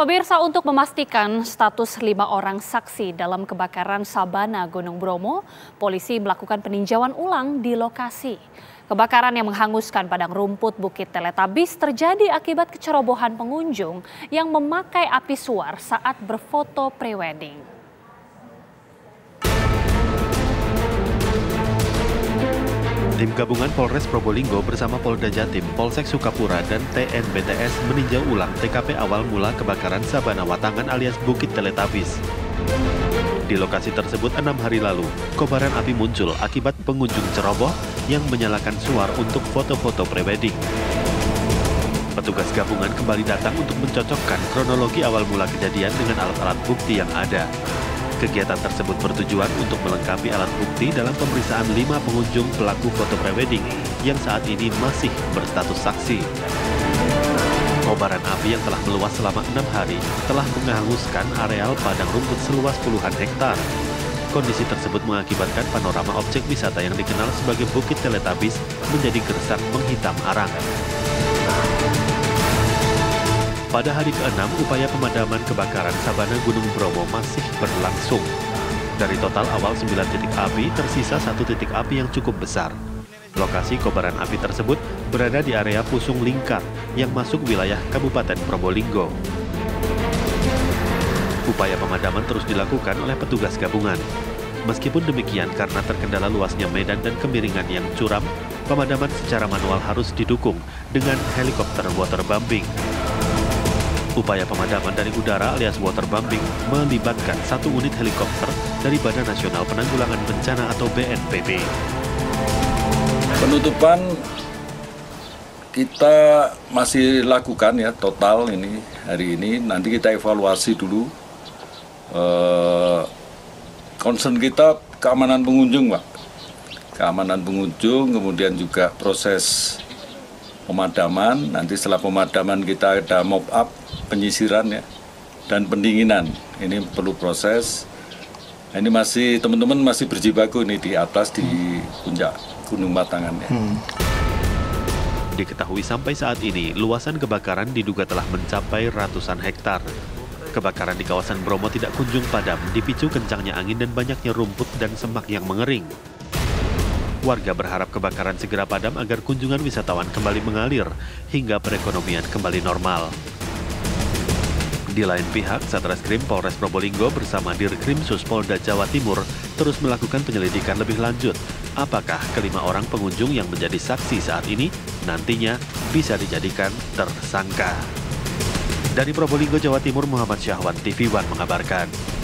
Pemirsa untuk memastikan status lima orang saksi dalam kebakaran Sabana Gunung Bromo, polisi melakukan peninjauan ulang di lokasi. Kebakaran yang menghanguskan padang rumput Bukit Teletabis terjadi akibat kecerobohan pengunjung yang memakai api suar saat berfoto prewedding. Tim gabungan Polres Probolinggo bersama Polda Jatim, Polsek Sukapura, dan TNBTS meninjau ulang TKP awal mula kebakaran Sabana Watangan alias Bukit Teletabis. Di lokasi tersebut enam hari lalu, kobaran api muncul akibat pengunjung ceroboh yang menyalakan suar untuk foto-foto prewedding. Petugas gabungan kembali datang untuk mencocokkan kronologi awal mula kejadian dengan alat-alat bukti yang ada. Kegiatan tersebut bertujuan untuk melengkapi alat bukti dalam pemeriksaan lima pengunjung pelaku foto prewedding yang saat ini masih berstatus saksi. Kobaran api yang telah meluas selama enam hari telah menghanguskan areal padang rumput seluas puluhan hektar. Kondisi tersebut mengakibatkan panorama objek wisata yang dikenal sebagai Bukit Teletabis menjadi gersang menghitam arang. Pada hari ke-6, upaya pemadaman kebakaran Sabana Gunung Bromo masih berlangsung. Dari total awal 9 titik api, tersisa satu titik api yang cukup besar. Lokasi kobaran api tersebut berada di area Pusung Lingkar yang masuk wilayah Kabupaten Probolinggo. Upaya pemadaman terus dilakukan oleh petugas gabungan. Meskipun demikian, karena terkendala luasnya medan dan kemiringan yang curam, pemadaman secara manual harus didukung dengan helikopter waterbombing. Upaya pemadaman dari udara alias waterbombing melibatkan satu unit helikopter dari Badan Nasional Penanggulangan Bencana atau BNPB. Penutupan kita masih lakukan ya total ini hari ini. Nanti kita evaluasi dulu. Eh, concern kita keamanan pengunjung, Pak. Keamanan pengunjung, kemudian juga proses pemadaman. Nanti setelah pemadaman kita ada mop up penyisiran ya dan pendinginan. Ini perlu proses. Ini masih teman-teman masih berjibaku nih di atas di puncak Gunung Batangan ya. Hmm. Diketahui sampai saat ini luasan kebakaran diduga telah mencapai ratusan hektar. Kebakaran di kawasan Bromo tidak kunjung padam dipicu kencangnya angin dan banyaknya rumput dan semak yang mengering. Warga berharap kebakaran segera padam agar kunjungan wisatawan kembali mengalir hingga perekonomian kembali normal. Di lain pihak, Satreskrim Polres Probolinggo bersama Dirkrim Suspolda Jawa Timur terus melakukan penyelidikan lebih lanjut. Apakah kelima orang pengunjung yang menjadi saksi saat ini nantinya bisa dijadikan tersangka? Dari Probolinggo, Jawa Timur, Muhammad Syahwan, TV One mengabarkan.